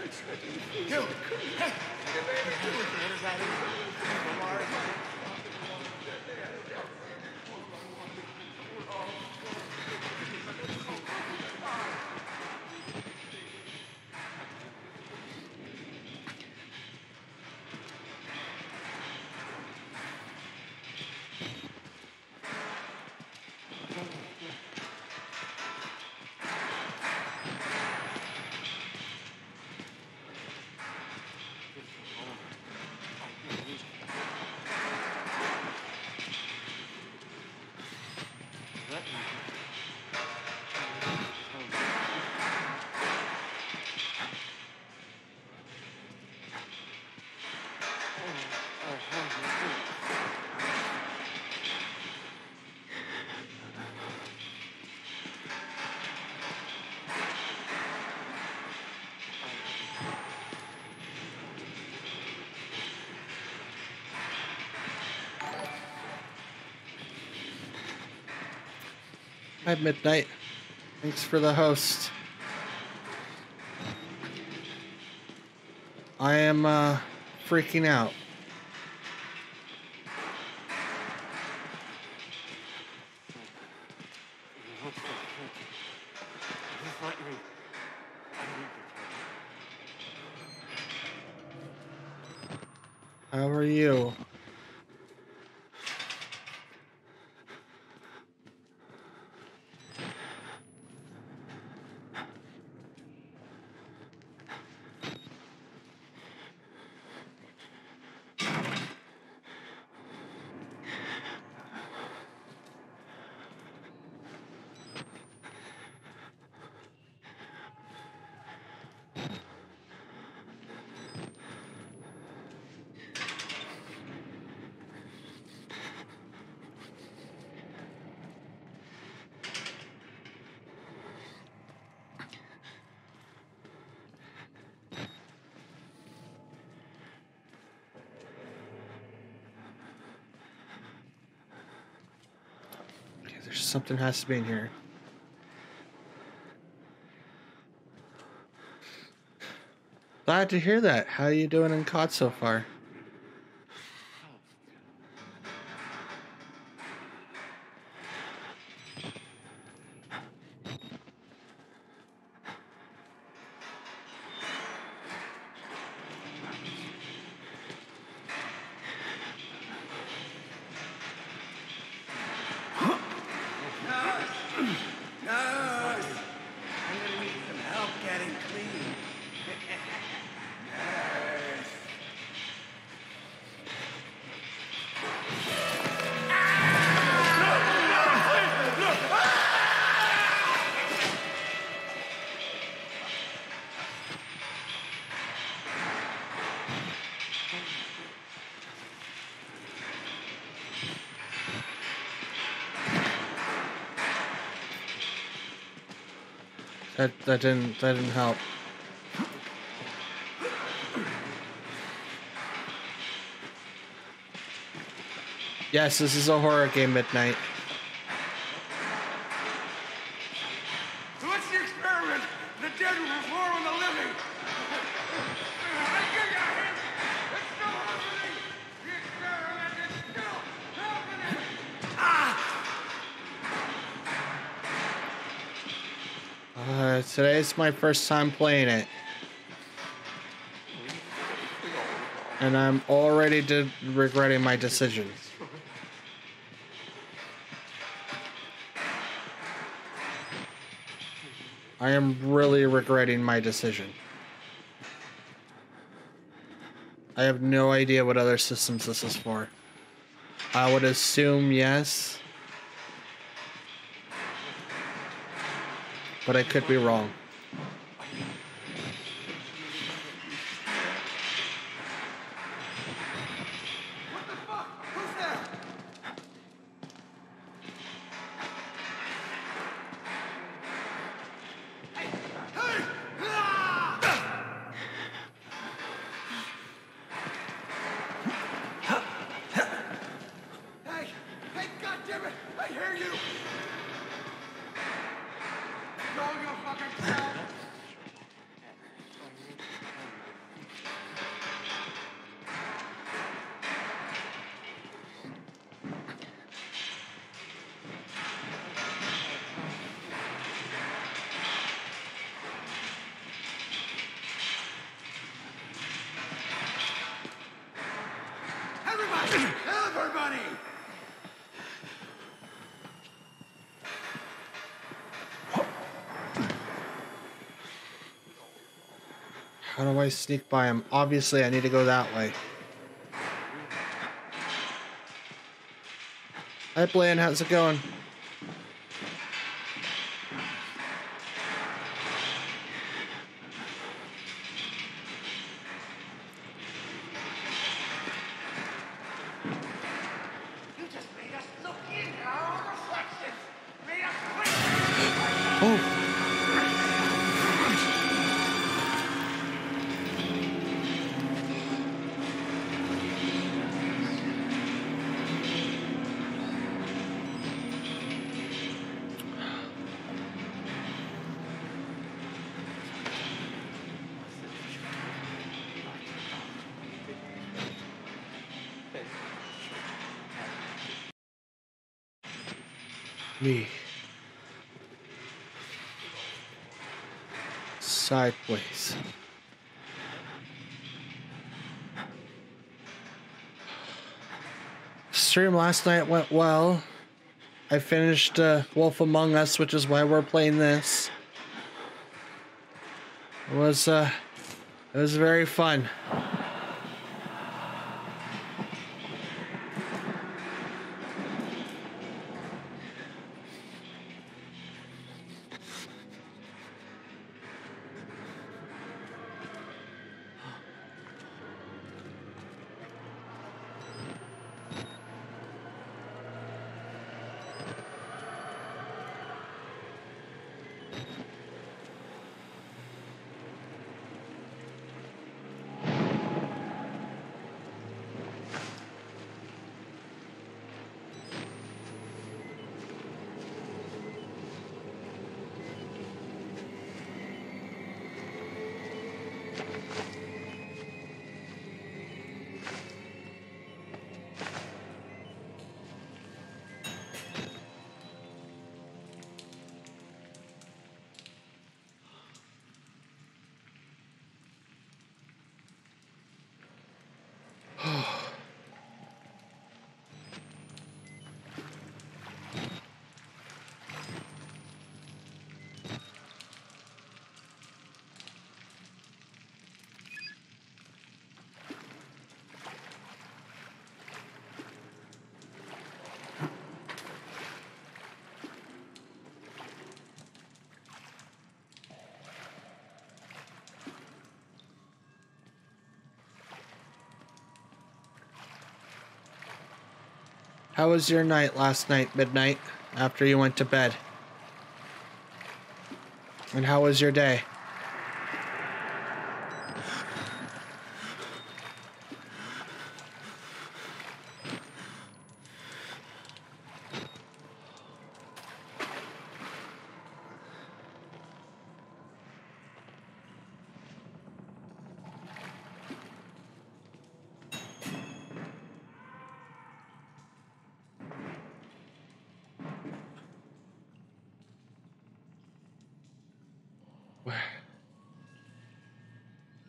Dude, hey, Hi, Midnight. Thanks for the host. I am uh, freaking out. How are you? Something has to be in here. Glad to hear that. How you doing in COD so far? That that didn't that didn't help. Yes, this is a horror game at So what's the experiment? The dead will reform on the living. I get your hand. It's still happening. The experiment is still happening. Ah! Uh, today's my first time playing it. And I'm already regretting my decision. I am really regretting my decision. I have no idea what other systems this is for. I would assume yes. But I could be wrong. How do I sneak by him? Obviously, I need to go that way. Hi, Blaine. How's it going? You me. Sideways. Stream last night went well. I finished uh, Wolf Among Us, which is why we're playing this. It was uh, it was very fun. How was your night last night, midnight, after you went to bed? And how was your day?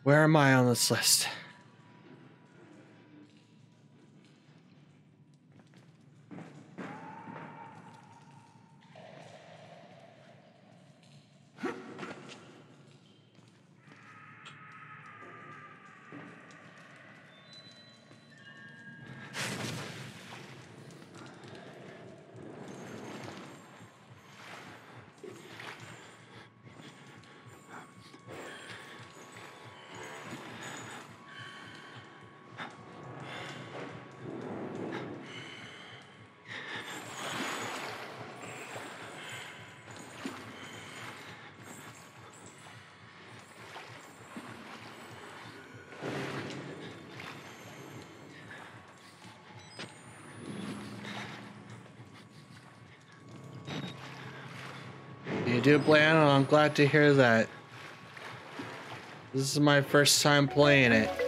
Where am I on this list? Do plan? I'm glad to hear that. This is my first time playing it.